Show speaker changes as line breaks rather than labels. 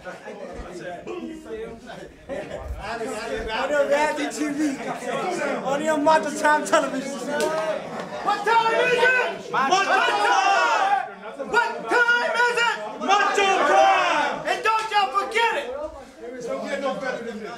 on your reality TV, on your Macho Time television. What
time is it? What time? What time is it? Macho time! And don't y'all forget it! Don't get no better than this.